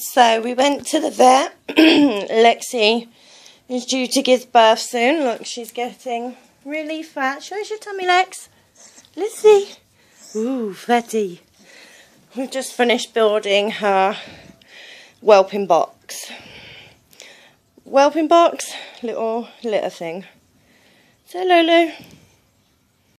So we went to the vet. Lexi is due to give birth soon. Look, she's getting really fat. Show us your tummy, Lex. Let's. Ooh, fatty. We've just finished building her whelping box. Whelping box, little litter thing. So Lulu.